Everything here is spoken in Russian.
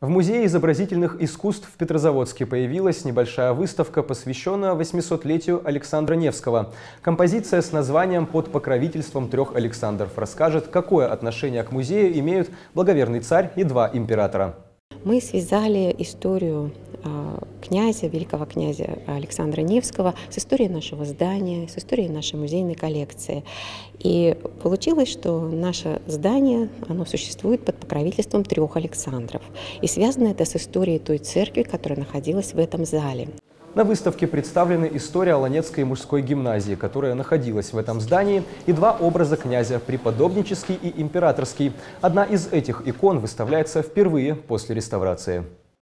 В Музее изобразительных искусств в Петрозаводске появилась небольшая выставка, посвященная 800-летию Александра Невского. Композиция с названием «Под покровительством трех Александров» расскажет, какое отношение к музею имеют благоверный царь и два императора. Мы связали историю а, князя, великого князя Александра Невского с историей нашего здания, с историей нашей музейной коллекции. И получилось, что наше здание, оно существует под покровительством трех Александров. И связано это с историей той церкви, которая находилась в этом зале. На выставке представлены история Аланецкой мужской гимназии, которая находилась в этом здании, и два образа князя – преподобнический и императорский. Одна из этих икон выставляется впервые после реставрации.